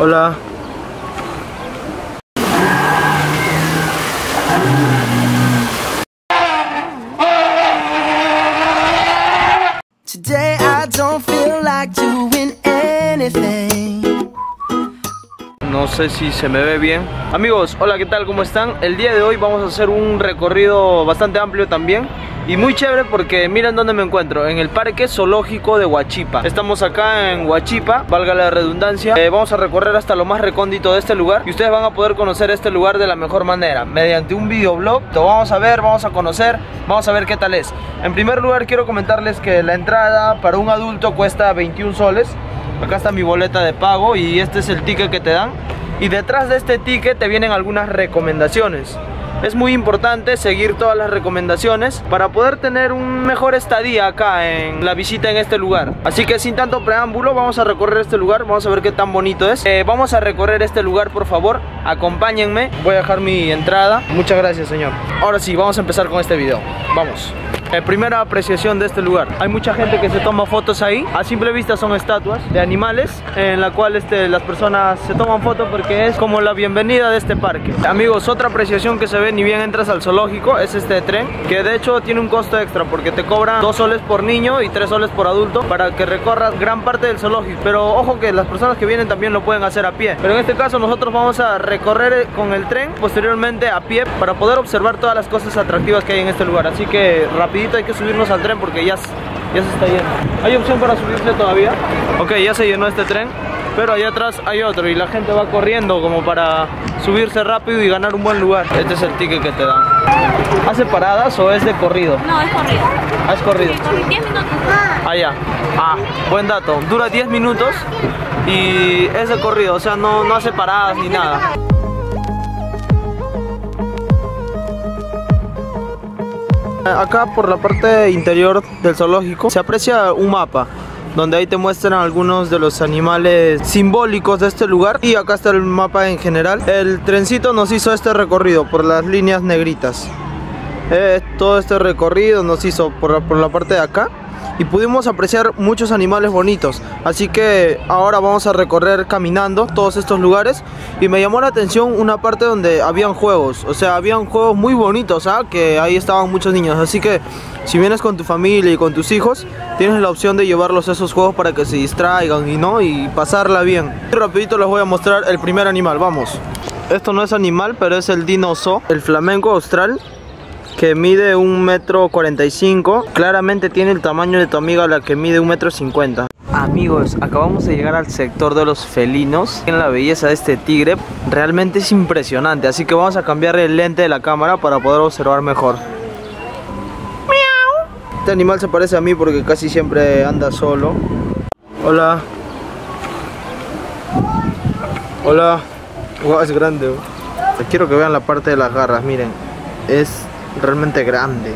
Hola. Today I don't feel like doing anything. No sé si se me ve bien. Amigos, hola, ¿qué tal? ¿Cómo están? El día de hoy vamos a hacer un recorrido bastante amplio también. Y muy chévere porque miren dónde me encuentro, en el Parque Zoológico de Huachipa. Estamos acá en Huachipa, valga la redundancia. Eh, vamos a recorrer hasta lo más recóndito de este lugar y ustedes van a poder conocer este lugar de la mejor manera, mediante un videoblog. Lo vamos a ver, vamos a conocer, vamos a ver qué tal es. En primer lugar quiero comentarles que la entrada para un adulto cuesta 21 soles. Acá está mi boleta de pago y este es el ticket que te dan. Y detrás de este ticket te vienen algunas recomendaciones. Es muy importante seguir todas las recomendaciones para poder tener un mejor estadía acá en la visita en este lugar. Así que sin tanto preámbulo vamos a recorrer este lugar, vamos a ver qué tan bonito es. Eh, vamos a recorrer este lugar por favor, acompáñenme. Voy a dejar mi entrada. Muchas gracias señor. Ahora sí, vamos a empezar con este video. Vamos. Eh, primera apreciación de este lugar. Hay mucha gente que se toma fotos ahí. A simple vista son estatuas de animales en la cual este, las personas se toman fotos porque es como la bienvenida de este parque. Amigos, otra apreciación que se ve ni bien entras al zoológico es este tren que de hecho tiene un costo extra porque te cobran 2 soles por niño y 3 soles por adulto para que recorras gran parte del zoológico. Pero ojo que las personas que vienen también lo pueden hacer a pie. Pero en este caso nosotros vamos a recorrer con el tren posteriormente a pie para poder observar todas las cosas atractivas que hay en este lugar. Así que rápido hay que subirnos al tren porque ya, ya se está yendo. ¿Hay opción para subirse todavía? Ok, ya se llenó este tren, pero allá atrás hay otro y la gente va corriendo como para subirse rápido y ganar un buen lugar. Este es el ticket que te dan. ¿Hace paradas o es de corrido? No, es corrido. Ah, es corrido. Sí, 10 minutos. Ah, ya. Ah, buen dato. Dura 10 minutos y es de corrido, o sea, no, no hace paradas ni nada. Acá por la parte interior del zoológico se aprecia un mapa donde ahí te muestran algunos de los animales simbólicos de este lugar y acá está el mapa en general. El trencito nos hizo este recorrido por las líneas negritas. Eh, todo este recorrido nos hizo por, por la parte de acá y pudimos apreciar muchos animales bonitos. Así que ahora vamos a recorrer caminando todos estos lugares y me llamó la atención una parte donde habían juegos, o sea, habían juegos muy bonitos, ¿ah? que ahí estaban muchos niños. Así que si vienes con tu familia y con tus hijos, tienes la opción de llevarlos a esos juegos para que se distraigan y no y pasarla bien. Y rapidito les voy a mostrar el primer animal, vamos. Esto no es animal, pero es el dinoso, el flamenco austral que mide un metro 45 claramente tiene el tamaño de tu amiga la que mide un metro 50 amigos acabamos de llegar al sector de los felinos en la belleza de este tigre. Realmente es impresionante así que vamos a cambiar el lente de la cámara para poder observar mejor. Este animal se parece a mí porque casi siempre anda solo. Hola. Hola. Wow, es grande quiero que vean la parte de las garras miren. Es realmente grande.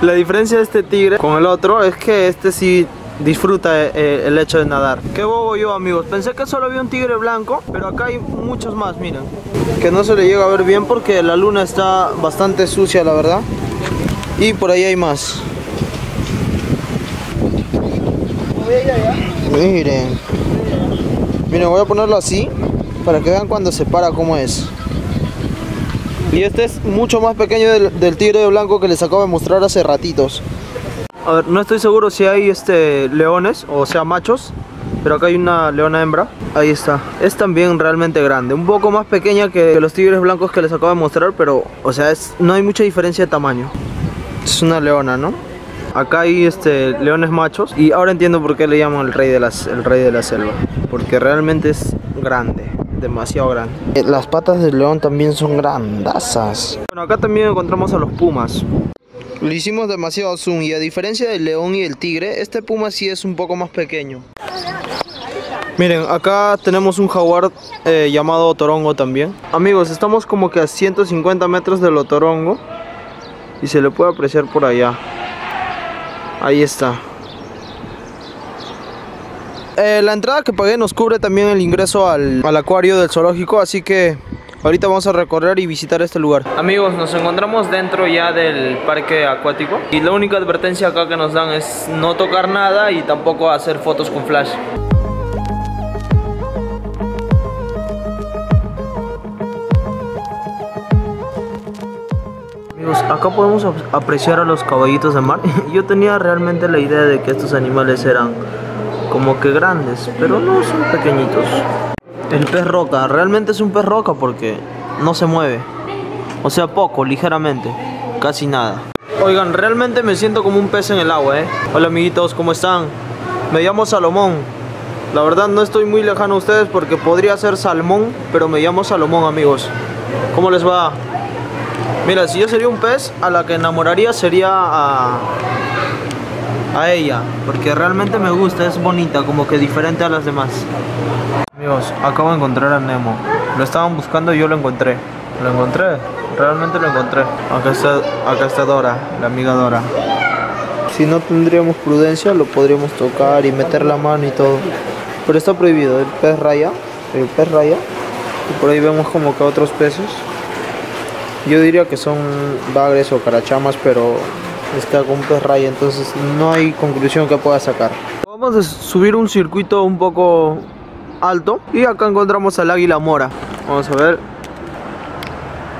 La diferencia de este tigre con el otro es que este sí disfruta eh, el hecho de nadar. Qué bobo yo amigos, pensé que solo había un tigre blanco, pero acá hay muchos más, miren. Que no se le llega a ver bien porque la luna está bastante sucia la verdad. Y por ahí hay más. Miren. Miren, voy a ponerlo así para que vean cuando se para cómo es. Y este es mucho más pequeño del, tigre blanco que les acabo de mostrar hace ratitos. A ver, no estoy seguro si hay este leones, o sea machos, pero acá hay una leona hembra. Ahí está. Es también realmente grande, un poco más pequeña que los tigres blancos que les acabo de mostrar, pero o sea, es, no hay mucha diferencia de tamaño. Es una leona, ¿no? Acá hay este, leones machos y ahora entiendo por qué le llaman el rey de, el rey de la selva. Porque realmente es grande demasiado grande. Eh, Las patas del león también son grandazas. Bueno, acá también encontramos a los pumas. Lo hicimos demasiado zoom y a diferencia del león y el tigre, este puma sí es un poco más pequeño. Miren, acá tenemos un jaguar eh, llamado otorongo también. Amigos, estamos como que a 150 metros del otorongo y se le puede apreciar por allá. Ahí está. Eh, la entrada que pagué nos cubre también el ingreso al, al, acuario del zoológico, así que Ahorita vamos a recorrer y visitar este lugar. Amigos, nos encontramos dentro ya del parque acuático y la única advertencia acá que nos dan es no tocar nada y tampoco hacer fotos con flash. Amigos, acá podemos ap- apreciar a los caballitos de mar. Yo tenía realmente la idea de que estos animales eran como que grandes, pero no son pequeñitos. El pez roca, realmente es un pez roca porque no se mueve. O sea, poco, ligeramente, casi nada. Oigan, realmente me siento como un pez en el agua, ¿eh? Hola amiguitos, ¿cómo están? Me llamo Salomón. La verdad no estoy muy lejano a ustedes porque podría ser Salmón, pero me llamo Salomón, amigos. ¿Cómo les va? Mira, si yo sería un pez, a la que enamoraría sería a, a ella, porque realmente me gusta, es bonita, como que diferente a las demás. Amigos, acabo de encontrar a Nemo. Lo estaban buscando y yo lo encontré. Lo encontré, realmente lo encontré. Acá está, acá está Dora, la amiga Dora. Si no tendríamos prudencia, lo podríamos tocar y meter la mano y todo. Pero está prohibido, el pez raya, el pez raya. Y por ahí vemos como que otros peces. Yo diría que son bagres o carachamas, pero está con pez raya, entonces no hay conclusión que pueda sacar. Vamos a subir un circuito un poco alto y acá encontramos al águila mora. Vamos a ver.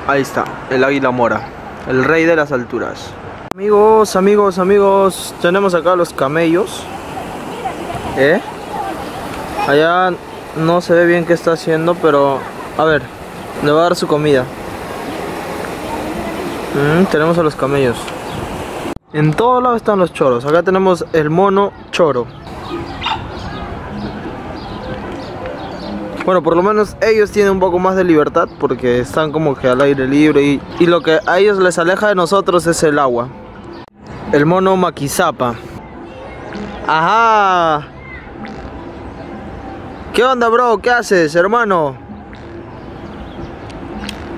Ahí está, el águila mora, el rey de las alturas. Amigos, amigos, amigos, tenemos acá los camellos. ¿Eh? Allá no se ve bien qué está haciendo, pero a ver, le va a dar su comida. Mm, tenemos a los camellos. En todo lado están los choros. Acá tenemos el mono choro. Bueno, por lo menos ellos tienen un poco más de libertad porque están como que al aire libre y, y lo que a ellos les aleja de nosotros es el agua. El mono maquizapa. Ajá. ¿Qué onda, bro? ¿Qué haces, hermano?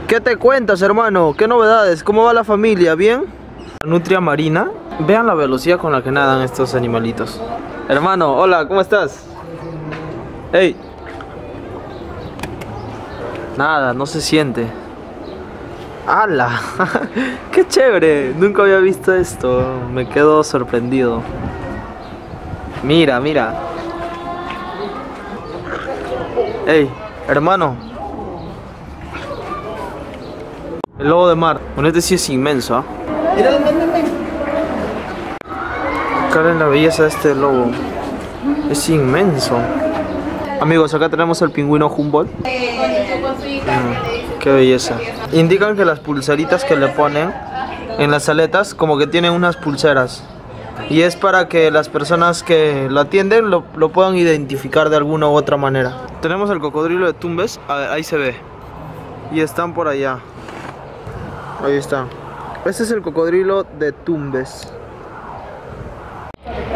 ¿Qué te cuentas, hermano? ¿Qué novedades? ¿Cómo va la familia? ¿Bien? Nutria marina. Vean la velocidad con la que nadan estos animalitos. Hermano, hola, ¿cómo estás? Hey. Nada, no se siente. ¡Hala! ¡Qué chévere! Nunca había visto esto. Me quedo sorprendido. Mira, mira. Ey, hermano. El lobo de mar. Bueno, este sí es inmenso, ¿ah? La belleza de este lobo. Es inmenso. Amigos, acá tenemos el pingüino Humboldt. Mm, qué belleza. Indican que las pulseritas que le ponen en las aletas como que tienen unas pulseras. Y es para que las personas que lo atienden lo, lo puedan identificar de alguna u otra manera. Tenemos el cocodrilo de Tumbes, ahí se ve. Y están por allá. Ahí está. Este es el cocodrilo de Tumbes.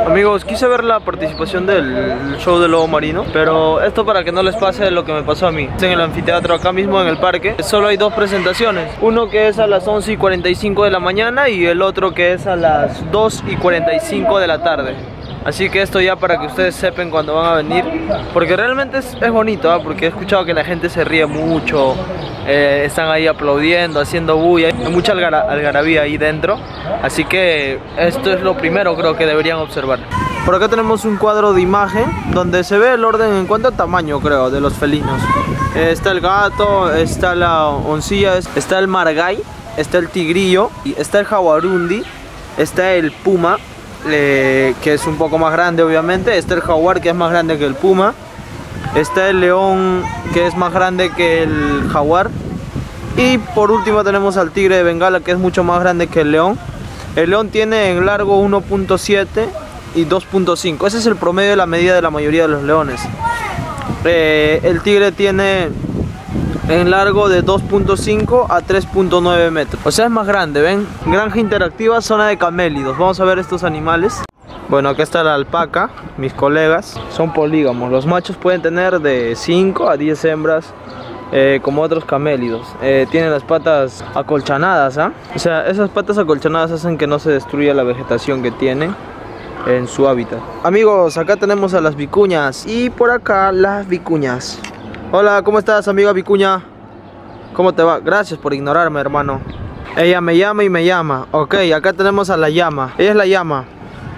Amigos, quise ver la participación del show del lobo marino, pero esto para que no les pase lo que me pasó a mí. En el anfiteatro, acá mismo en el parque, solo hay dos presentaciones. Uno que es a las 11 y 45 de la mañana y el otro que es a las 2 y 45 de la tarde. Así que esto ya para que ustedes sepan cuando van a venir, porque realmente es, bonito, ¿ah? porque he escuchado que la gente se ríe mucho, eh, están ahí aplaudiendo, haciendo bulla, hay mucha algara- algarabía ahí dentro, así que esto es lo primero creo que deberían observar. Por acá tenemos un cuadro de imagen donde se ve el orden en cuanto a tamaño creo de los felinos. Eh, está el gato, está la oncilla, es- está el margay, está el tigrillo, está el jaguarundi, está el puma, que es un poco más grande obviamente, está el jaguar que es más grande que el puma, está el león que es más grande que el jaguar y por último tenemos al tigre de Bengala que es mucho más grande que el león. El león tiene en largo 1.7 y 2.5. Ese es el promedio de la medida de la mayoría de los leones. Eh, el tigre tiene en largo de 2.5 a 3.9 metros. O sea, es más grande, ¿ven? Granja interactiva, zona de camélidos. Vamos a ver estos animales. Bueno, acá está la alpaca, mis colegas. Son polígamos. Los machos pueden tener de 5 a 10 hembras. eh, como otros camélidos, Eh, tienen las patas acolchonadas, ¿ah? O sea, esas patas acolchonadas hacen que no se destruya la vegetación que tienen en su hábitat. Amigos, acá tenemos a las vicuñas y por acá las vicuñas. Hola, ¿cómo estás, amiga vicuña? ¿Cómo te va? Gracias por ignorarme, hermano. Ella me llama y me llama. Ok, acá tenemos a la llama. Ella es la llama.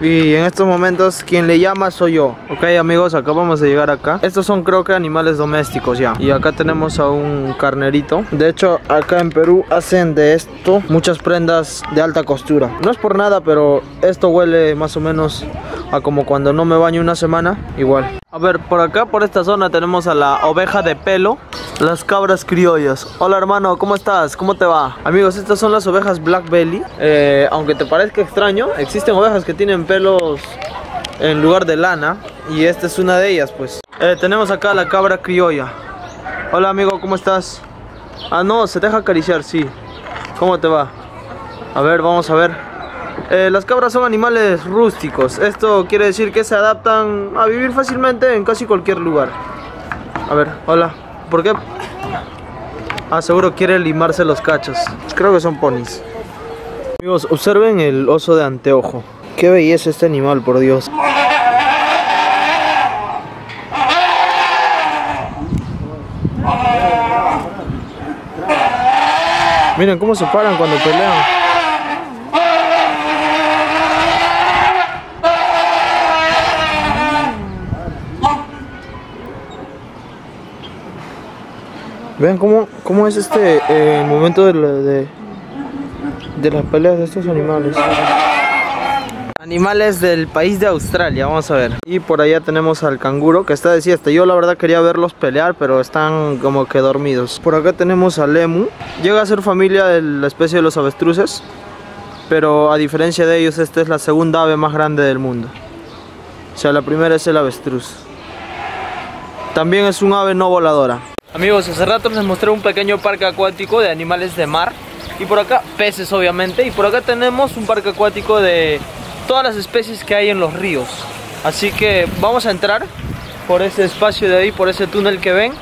Y en estos momentos quien le llama soy yo Ok amigos, acá vamos a llegar acá Estos son creo que animales domésticos ya Y acá tenemos a un carnerito De hecho acá en Perú hacen de esto muchas prendas de alta costura No es por nada pero esto huele más o menos a como cuando no me baño una semana Igual A ver, por acá por esta zona tenemos a la oveja de pelo las cabras criollas. Hola hermano, ¿cómo estás? ¿Cómo te va? Amigos, estas son las ovejas Black Belly. Eh, aunque te parezca extraño, existen ovejas que tienen pelos en lugar de lana. Y esta es una de ellas, pues. Eh, tenemos acá la cabra criolla. Hola amigo, ¿cómo estás? Ah, no, se deja acariciar, sí. ¿Cómo te va? A ver, vamos a ver. Eh, las cabras son animales rústicos. Esto quiere decir que se adaptan a vivir fácilmente en casi cualquier lugar. A ver, hola. ¿Por qué? Ah, seguro quiere limarse los cachos. Creo que son ponis. Amigos, observen el oso de anteojo. Qué belleza este animal, por Dios. Miren cómo se paran cuando pelean. Vean cómo, cómo es este eh, momento de, de las peleas de estos animales. Animales del país de Australia, vamos a ver. Y por allá tenemos al canguro que está de siesta. Yo la verdad quería verlos pelear, pero están como que dormidos. Por acá tenemos al emu. Llega a ser familia de la especie de los avestruces. Pero a diferencia de ellos, esta es la segunda ave más grande del mundo. O sea, la primera es el avestruz. También es un ave no voladora. Amigos, hace rato les mostré un pequeño parque acuático de animales de mar. Y por acá, peces obviamente. Y por acá tenemos un parque acuático de todas las especies que hay en los ríos. Así que vamos a entrar por ese espacio de ahí, por ese túnel que ven.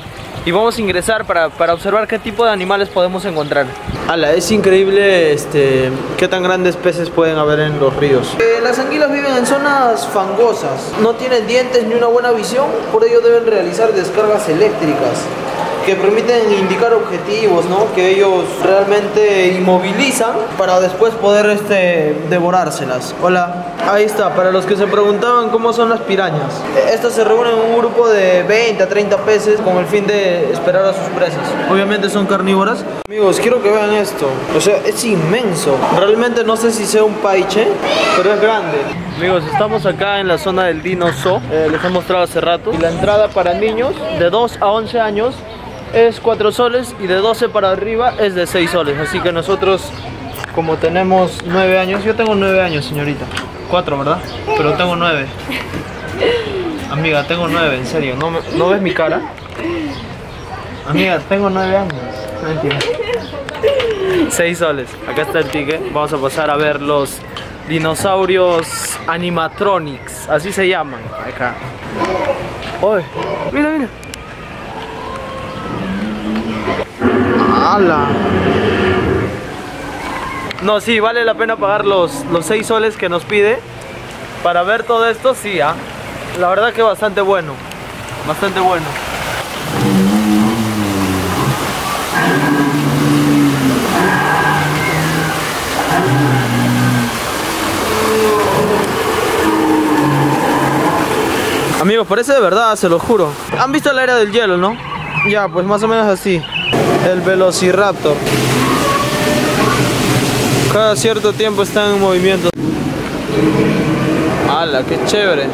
Y vamos a ingresar para, para observar qué tipo de animales podemos encontrar. Ala, es increíble este, qué tan grandes peces pueden haber en los ríos. Eh, las anguilas viven en zonas fangosas, no tienen dientes ni una buena visión, por ello deben realizar descargas eléctricas que permiten indicar objetivos, ¿no? Que ellos realmente inmovilizan para después poder este, devorárselas. Hola, ahí está, para los que se preguntaban cómo son las pirañas. Estas se reúnen en un grupo de 20 a 30 peces con el fin de esperar a sus presas. Obviamente son carnívoras. Amigos, quiero que vean esto. O sea, es inmenso. Realmente no sé si sea un paiche, pero es grande. Amigos, estamos acá en la zona del Dino Zoo. Eh, les he mostrado hace rato. Y la entrada para niños de 2 a 11 años es 4 soles y de 12 para arriba es de 6 soles. Así que nosotros, como tenemos 9 años, yo tengo 9 años, señorita. 4, ¿verdad? Pero tengo 9. Amiga, tengo 9, en serio. ¿No, ¿no ves mi cara? Amiga, tengo 9 años. Entiendo. 6 soles. Acá está el ticket. Vamos a pasar a ver los dinosaurios animatronics. Así se llaman. Acá. ¡Uy! Mira, mira. ¡Hala! No, sí, vale la pena pagar los, los 6 soles que nos pide para ver todo esto, sí, ¿ah? La verdad que bastante bueno, bastante bueno. Amigos, parece de verdad, se lo juro. ¿Han visto la era del hielo, no? Ya, pues más o menos así. El Velociraptor. Cada cierto tiempo está en movimiento. ¡Hala, qué chévere!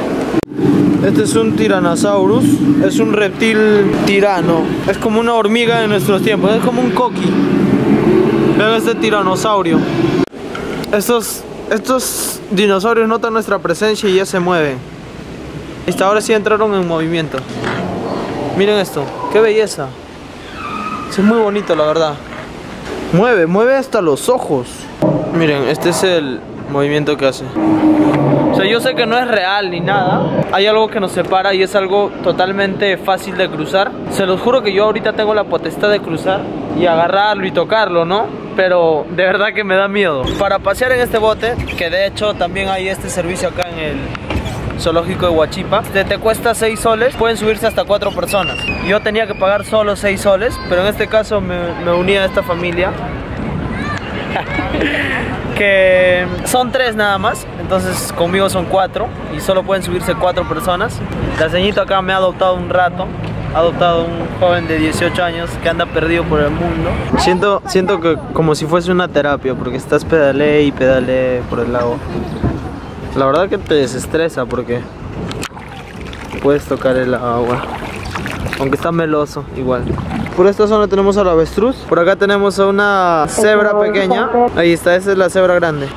Este es un Tyrannosaurus. Es un reptil tirano. Es como una hormiga de nuestros tiempos. Es como un coqui. Vean este tiranosaurio. Estos, estos dinosaurios notan nuestra presencia y ya se mueven. Hasta ahora sí entraron en movimiento. Miren esto, qué belleza. Es muy bonito, la verdad. Mueve, mueve hasta los ojos. Miren, este es el movimiento que hace. O sea, yo sé que no es real ni nada. Hay algo que nos separa y es algo totalmente fácil de cruzar. Se los juro que yo ahorita tengo la potestad de cruzar y agarrarlo y tocarlo, ¿no? Pero de verdad que me da miedo. Para pasear en este bote, que de hecho también hay este servicio acá en el zoológico de Huachipa. Te, te cuesta 6 soles, pueden subirse hasta 4 personas. Yo tenía que pagar solo 6 soles, pero en este caso me, me uní a esta familia. que son 3 nada más, entonces conmigo son 4 y solo pueden subirse 4 personas. La ceñito acá me ha adoptado un rato, ha adoptado un joven de 18 años que anda perdido por el mundo. Siento, siento que como si fuese una terapia, porque estás pedale y pedale por el lago. La verdad que te desestresa porque puedes tocar el agua. Aunque está meloso, igual. Por esta zona tenemos al avestruz. Por acá tenemos a una cebra pequeña. Ahí está, esa es la cebra grande.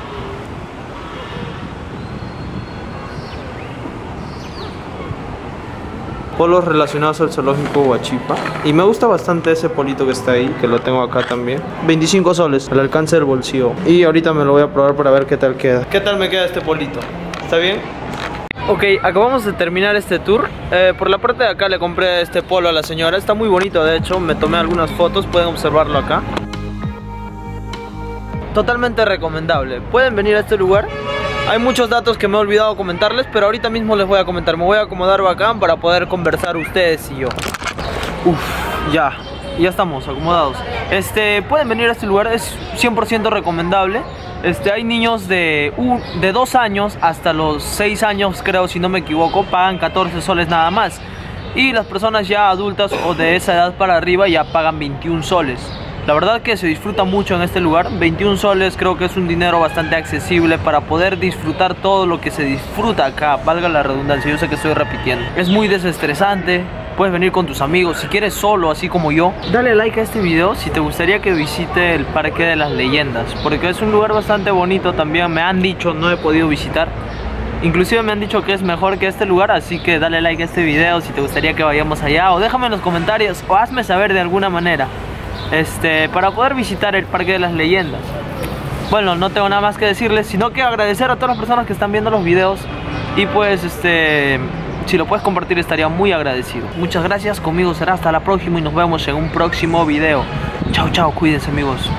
Polos relacionados al zoológico Huachipa. Y me gusta bastante ese polito que está ahí, que lo tengo acá también. 25 soles, al alcance del bolsillo. Y ahorita me lo voy a probar para ver qué tal queda. ¿Qué tal me queda este polito? ¿Está bien? Ok, acabamos de terminar este tour. Eh, por la parte de acá le compré este polo a la señora. Está muy bonito, de hecho. Me tomé algunas fotos, pueden observarlo acá. Totalmente recomendable. Pueden venir a este lugar. Hay muchos datos que me he olvidado comentarles, pero ahorita mismo les voy a comentar. Me voy a acomodar bacán para poder conversar ustedes y yo. Uf, ya, ya estamos acomodados. Este, pueden venir a este lugar, es 100% recomendable. Este, hay niños de, un, de 2 años hasta los 6 años, creo, si no me equivoco, pagan 14 soles nada más. Y las personas ya adultas o de esa edad para arriba ya pagan 21 soles. La verdad que se disfruta mucho en este lugar. 21 soles creo que es un dinero bastante accesible para poder disfrutar todo lo que se disfruta acá. Valga la redundancia, yo sé que estoy repitiendo. Es muy desestresante. Puedes venir con tus amigos, si quieres solo, así como yo. Dale like a este video si te gustaría que visite el Parque de las Leyendas. Porque es un lugar bastante bonito también. Me han dicho, no he podido visitar. Inclusive me han dicho que es mejor que este lugar, así que dale like a este video si te gustaría que vayamos allá. O déjame en los comentarios o hazme saber de alguna manera este, para poder visitar el Parque de las Leyendas. Bueno, no tengo nada más que decirles, sino que agradecer a todas las personas que están viendo los videos y pues este si lo puedes compartir estaría muy agradecido. Muchas gracias, conmigo será hasta la próxima y nos vemos en un próximo video. Chao, chao, cuídense amigos.